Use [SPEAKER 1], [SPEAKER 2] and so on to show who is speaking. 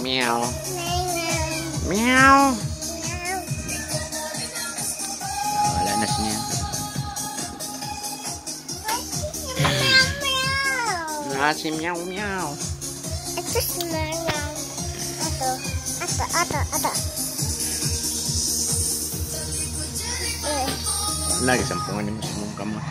[SPEAKER 1] Meow. Meow. Oh, wala na siya. Wala si Meow Meow.
[SPEAKER 2] Ito si Meow. Ito. Ito, ito, ito. Eh,
[SPEAKER 1] Lagi sampungan mo sa mong kamot.